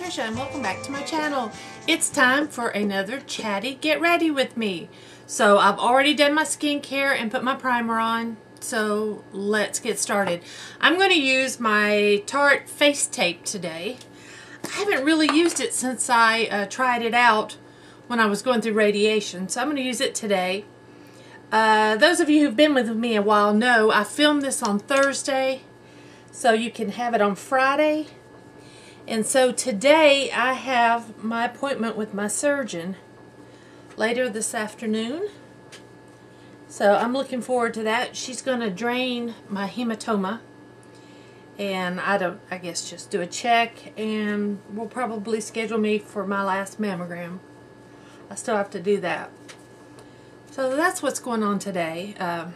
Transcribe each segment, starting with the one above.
Patricia and welcome back to my channel. It's time for another chatty get ready with me. So I've already done my skincare and put my primer on. So let's get started. I'm going to use my Tarte Shape Tape today. I haven't really used it since I uh, tried it out when I was going through radiation. So I'm going to use it today. Uh, those of you who've been with me a while know I filmed this on Thursday. So you can have it on Friday and so today I have my appointment with my surgeon later this afternoon. So I'm looking forward to that. She's going to drain my hematoma and I don't I guess just do a check and will probably schedule me for my last mammogram. I still have to do that. So that's what's going on today. Uh,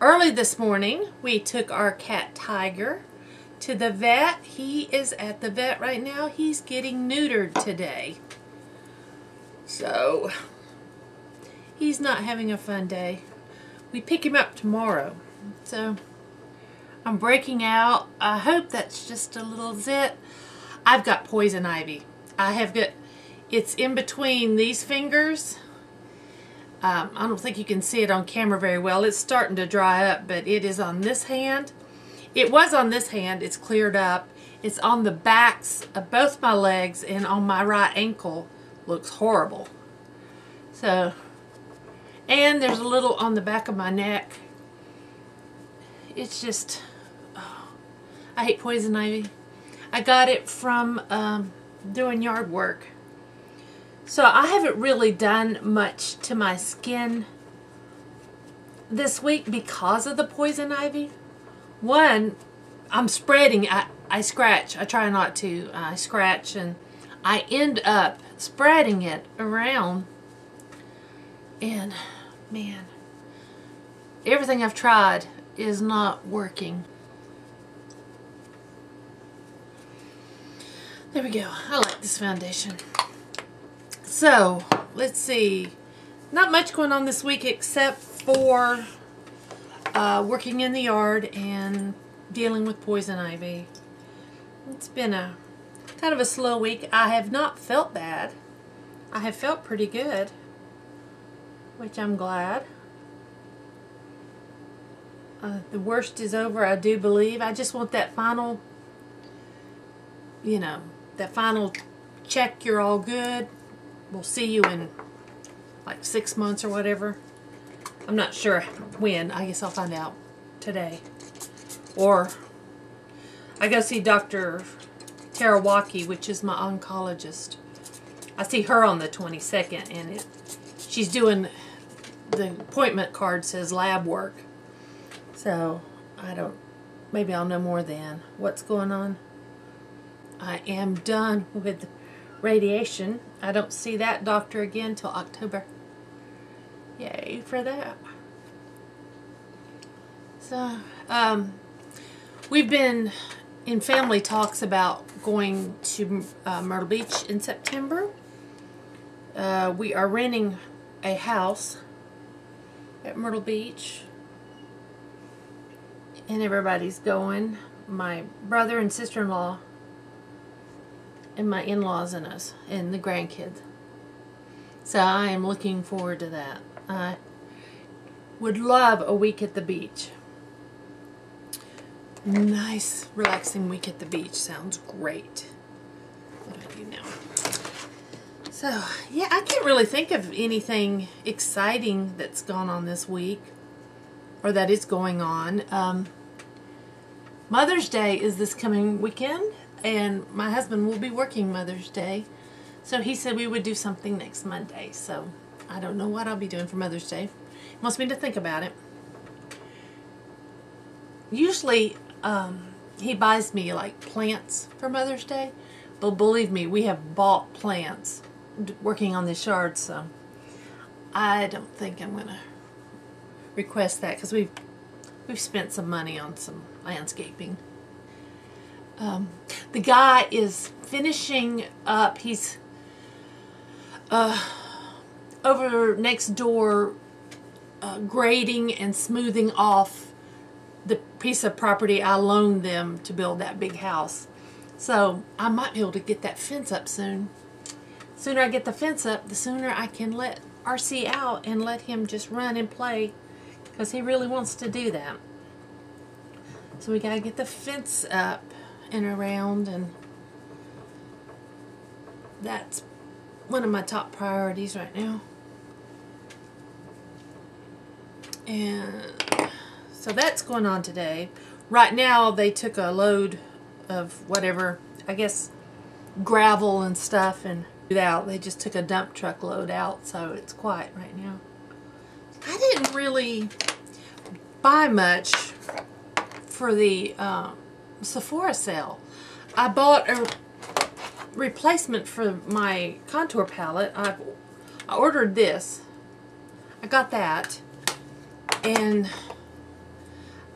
early this morning we took our cat Tiger to the vet. He is at the vet right now. He's getting neutered today. So, he's not having a fun day. We pick him up tomorrow. So, I'm breaking out. I hope that's just a little zit. I've got poison ivy. I have got, it's in between these fingers. Um, I don't think you can see it on camera very well. It's starting to dry up, but it is on this hand it was on this hand. It's cleared up. It's on the backs of both my legs and on my right ankle. Looks horrible. So, and there's a little on the back of my neck. It's just, oh, I hate poison ivy. I got it from um, doing yard work. So I haven't really done much to my skin this week because of the poison ivy. One, I'm spreading. I, I scratch. I try not to. I scratch and I end up spreading it around. And man, everything I've tried is not working. There we go. I like this foundation. So, let's see. Not much going on this week except for uh, working in the yard and dealing with poison ivy. It's been a kind of a slow week. I have not felt bad. I have felt pretty good, which I'm glad. Uh, the worst is over, I do believe. I just want that final, you know, that final check, you're all good. We'll see you in like six months or whatever. I'm not sure when. I guess I'll find out today. Or I go see Dr. Tarawaki, which is my oncologist. I see her on the 22nd, and it, she's doing, the appointment card says lab work. So, I don't, maybe I'll know more then. What's going on? I am done with radiation. I don't see that doctor again till October. Yay for that. So, um, we've been in family talks about going to uh, Myrtle Beach in September. Uh, we are renting a house at Myrtle Beach. And everybody's going. My brother and sister-in-law and my in-laws and us and the grandkids. So I am looking forward to that. I would love a week at the beach. Nice, relaxing week at the beach. Sounds great. What do? So, yeah, I can't really think of anything exciting that's gone on this week or that is going on. Um, Mother's Day is this coming weekend, and my husband will be working Mother's Day. So he said we would do something next Monday. So I don't know what I'll be doing for Mother's Day. He wants me to think about it. Usually, um, he buys me like plants for Mother's Day. But believe me, we have bought plants working on this yard, so I don't think I'm going to request that because we've, we've spent some money on some landscaping. Um, the guy is finishing up, he's uh, over next door uh, grading and smoothing off the piece of property I loaned them to build that big house. So I might be able to get that fence up soon. The sooner I get the fence up, the sooner I can let RC out and let him just run and play because he really wants to do that. So we got to get the fence up and around and that's one of my top priorities right now. And so that's going on today. Right now they took a load of whatever, I guess gravel and stuff and out. They just took a dump truck load out so it's quiet right now. I didn't really buy much for the uh, Sephora sale. I bought a replacement for my contour palette. I, I ordered this. I got that. And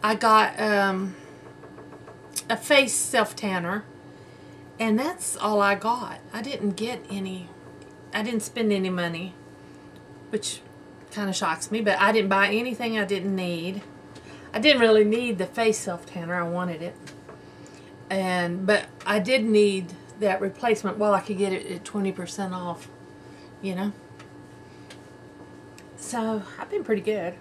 I got um, a face self-tanner. And that's all I got. I didn't get any, I didn't spend any money, which kind of shocks me, but I didn't buy anything I didn't need. I didn't really need the face self-tanner. I wanted it. And, but I did need that replacement while I could get it at 20% off, you know. So, I've been pretty good.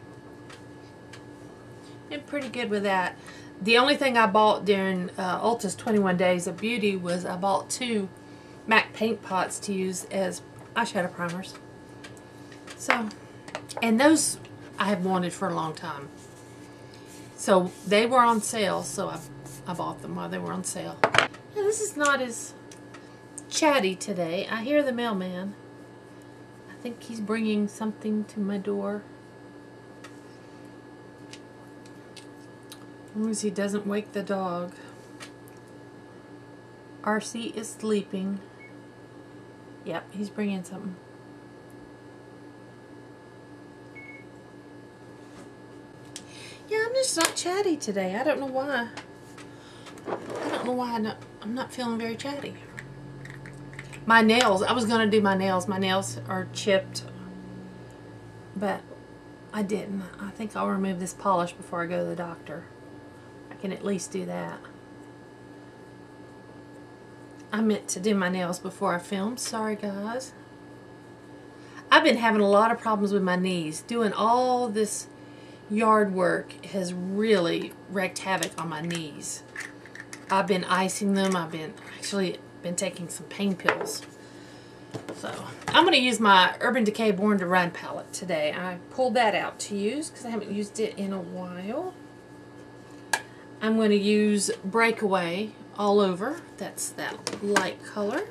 Been pretty good with that. The only thing I bought during uh, Ulta's 21 Days of Beauty was I bought two MAC paint pots to use as eyeshadow primers. So, and those I have wanted for a long time. So they were on sale, so I, I bought them while they were on sale. This is not as chatty today. I hear the mailman. I think he's bringing something to my door. As long as he doesn't wake the dog. RC is sleeping. Yep, he's bringing something. Yeah, I'm just not chatty today. I don't know why. I don't know why I'm not, I'm not feeling very chatty. My nails, I was going to do my nails. My nails are chipped, but I didn't. I think I'll remove this polish before I go to the doctor. I can at least do that. I meant to do my nails before I filmed. Sorry, guys. I've been having a lot of problems with my knees. Doing all this yard work has really wreaked havoc on my knees. I've been icing them. I've been actually been taking some pain pills. So I'm going to use my Urban Decay Born to Run palette today. I pulled that out to use because I haven't used it in a while. I'm going to use Breakaway all over. That's that light color.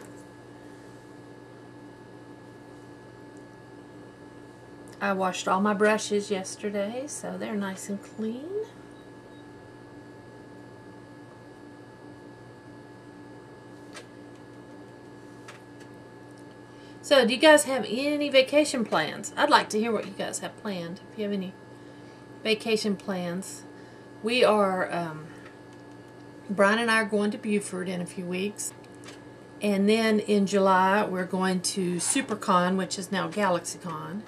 I washed all my brushes yesterday, so they're nice and clean. So, do you guys have any vacation plans? I'd like to hear what you guys have planned. If you have any vacation plans. We are, um, Brian and I are going to Beaufort in a few weeks. And then in July, we're going to SuperCon, which is now GalaxyCon.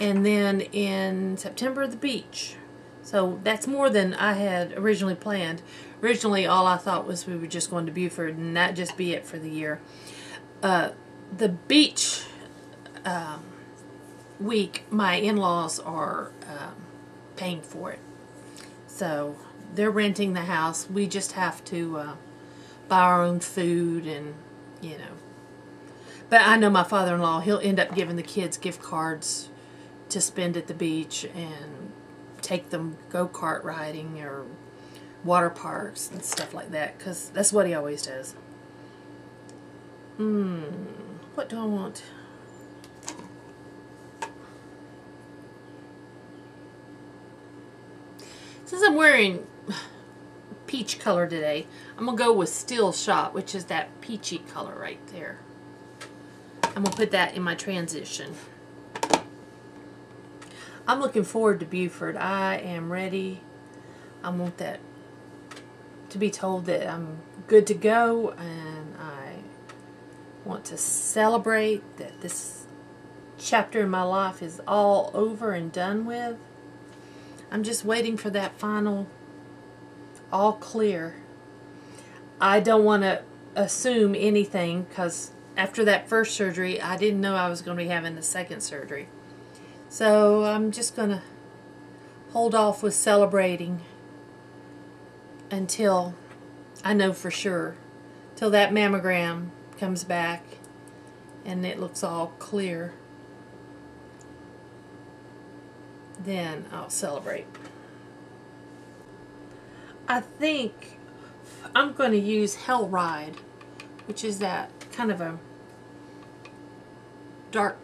And then in September, the beach. So that's more than I had originally planned. Originally, all I thought was we were just going to Beaufort and that just be it for the year. Uh, the beach um, week, my in-laws are um, paying for it. So they're renting the house. We just have to uh, buy our own food and, you know. But I know my father-in-law, he'll end up giving the kids gift cards to spend at the beach and take them go-kart riding or water parks and stuff like that because that's what he always does. Hmm, what do I want? Since I'm wearing peach color today, I'm going to go with Steel Shot, which is that peachy color right there. I'm going to put that in my transition. I'm looking forward to Beaufort. I am ready. I want that to be told that I'm good to go and I want to celebrate that this chapter in my life is all over and done with. I'm just waiting for that final all clear. I don't want to assume anything because after that first surgery, I didn't know I was going to be having the second surgery. So I'm just going to hold off with celebrating until I know for sure. Till that mammogram comes back and it looks all clear. Then I'll celebrate. I think I'm going to use Hell Ride, which is that kind of a dark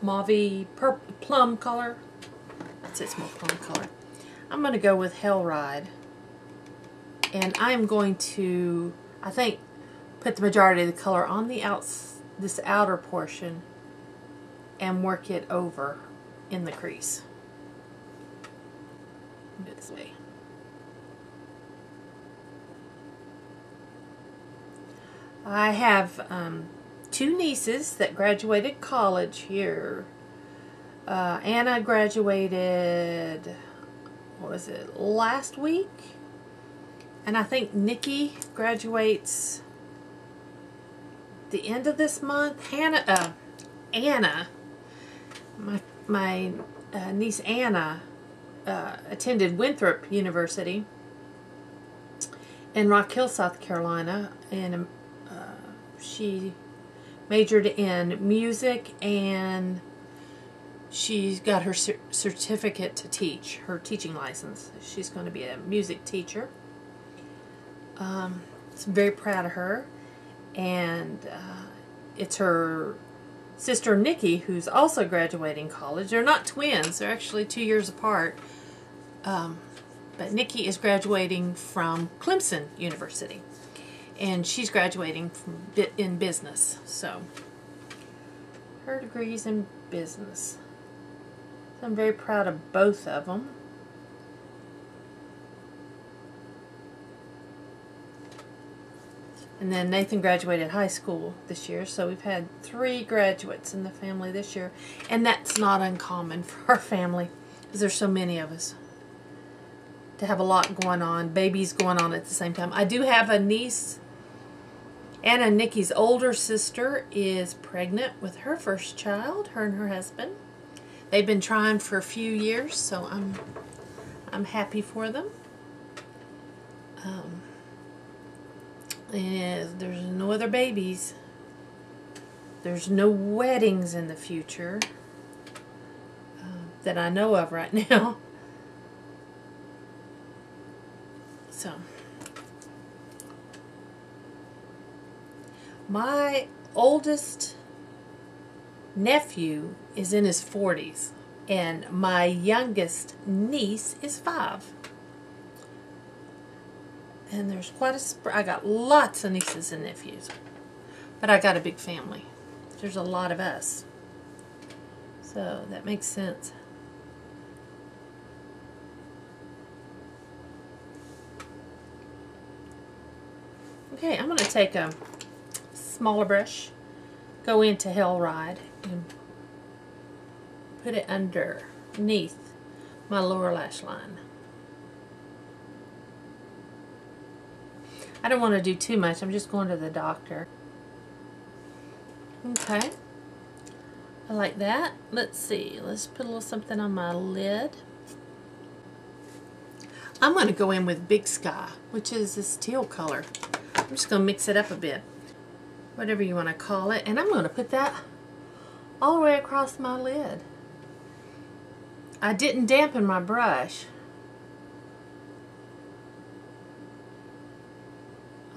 mauve plum color. That's its more plum color. I'm going to go with Hell Ride. And I'm going to, I think, put the majority of the color on the outs, this outer portion and work it over in the crease. This way. I have um, two nieces that graduated college here. Uh, Anna graduated, what was it, last week? And I think Nikki graduates the end of this month. Hannah, uh, Anna, my, my uh, niece Anna, uh, attended Winthrop University in Rock Hill, South Carolina, and she majored in music and she's got her certificate to teach, her teaching license. She's going to be a music teacher. Um, so I'm very proud of her. And uh, it's her sister Nikki who's also graduating college. They're not twins, they're actually two years apart. Um, but Nikki is graduating from Clemson University and she's graduating from in business. So her degrees in business. So I'm very proud of both of them. And then Nathan graduated high school this year, so we've had three graduates in the family this year. And that's not uncommon for our family, because there's so many of us. To have a lot going on, babies going on at the same time. I do have a niece Anna Nikki's older sister is pregnant with her first child, her and her husband. They've been trying for a few years, so I'm I'm happy for them. Um, there's no other babies. There's no weddings in the future uh, that I know of right now. So. My oldest nephew is in his 40s, and my youngest niece is five. And there's quite a spread. I got lots of nieces and nephews, but I got a big family. There's a lot of us. So that makes sense. Okay, I'm going to take a smaller brush, go into Hell Ride and put it underneath my lower lash line. I don't want to do too much. I'm just going to the doctor. Okay. I like that. Let's see. Let's put a little something on my lid. I'm going to go in with Big Sky, which is this teal color. I'm just going to mix it up a bit whatever you want to call it. And I'm going to put that all the way across my lid. I didn't dampen my brush.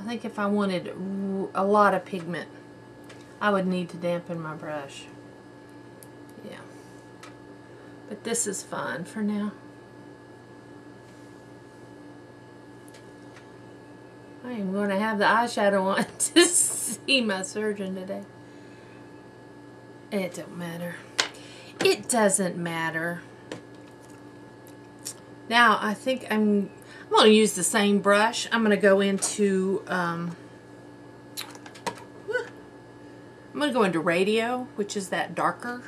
I think if I wanted a lot of pigment, I would need to dampen my brush. Yeah. But this is fine for now. I am going to have the eyeshadow on to see my surgeon today. It don't matter. It doesn't matter. Now, I think I'm, I'm going to use the same brush. I'm going to go into, um, I'm going to go into Radio, which is that darker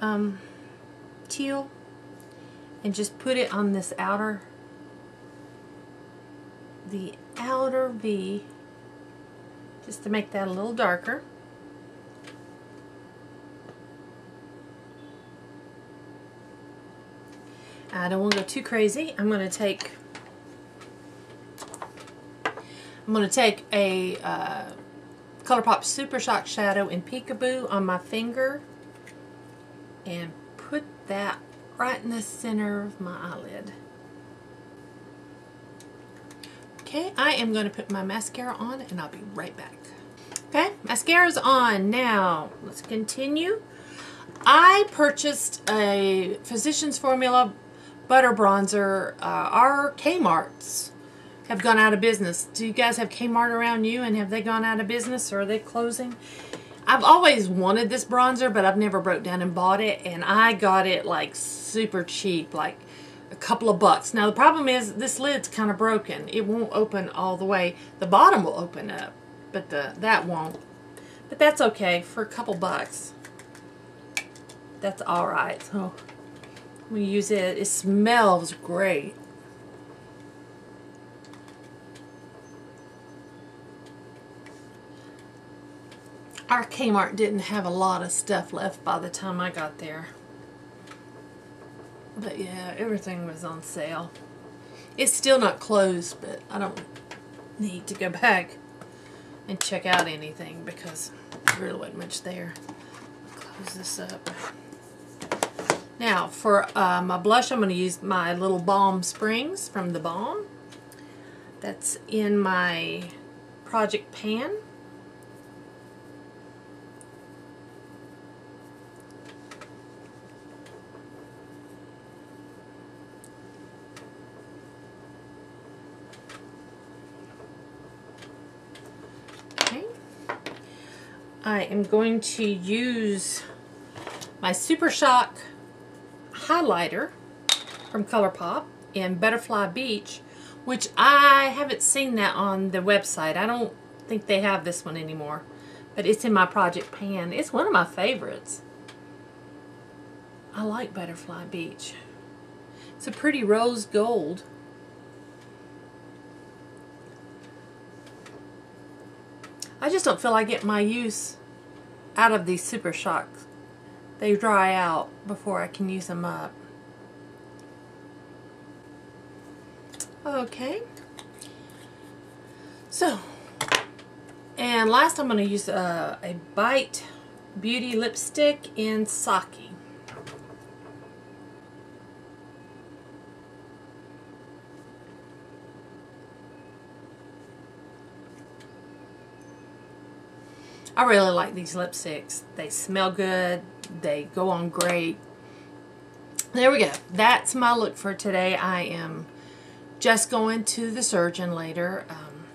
um, teal, and just put it on this outer the outer V just to make that a little darker. I don't want to go too crazy. I'm going to take I'm going to take a uh, ColourPop Super Shock Shadow in Peekaboo on my finger and put that right in the center of my eyelid. Okay, I am going to put my mascara on and I'll be right back. Okay, mascara's on. Now, let's continue. I purchased a Physicians Formula butter bronzer. Uh, our Kmart's have gone out of business. Do you guys have Kmart around you and have they gone out of business or are they closing? I've always wanted this bronzer, but I've never broke down and bought it, and I got it like super cheap, like a couple of bucks. Now the problem is this lid's kind of broken. It won't open all the way. The bottom will open up, but the that won't. But that's okay for a couple bucks. That's all right. So we use it. It smells great. Our Kmart didn't have a lot of stuff left by the time I got there. But yeah, everything was on sale. It's still not closed, but I don't need to go back and check out anything because there really wasn't much there. Close this up. Now, for uh, my blush, I'm going to use my little Balm Springs from the Balm. That's in my project pan. Okay. I am going to use my Super Shock highlighter from ColourPop in Butterfly Beach, which I haven't seen that on the website. I don't think they have this one anymore, but it's in my project pan. It's one of my favorites. I like Butterfly Beach. It's a pretty rose gold. I just don't feel I get my use out of these Super Shocks they dry out before I can use them up. Okay. So, and last I'm going to use uh, a Bite Beauty lipstick in Sake. I really like these lipsticks. They smell good. They go on great. There we go. That's my look for today. I am just going to the surgeon later. Um,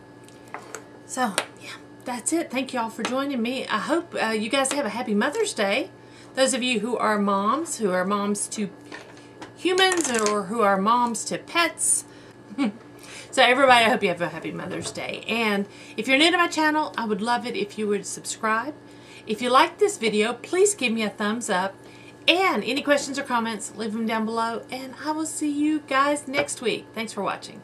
so, yeah, that's it. Thank you all for joining me. I hope uh, you guys have a happy Mother's Day. Those of you who are moms, who are moms to humans or who are moms to pets. so everybody, I hope you have a happy Mother's Day. And if you're new to my channel, I would love it if you would subscribe. If you liked this video, please give me a thumbs up. And any questions or comments, leave them down below. And I will see you guys next week. Thanks for watching.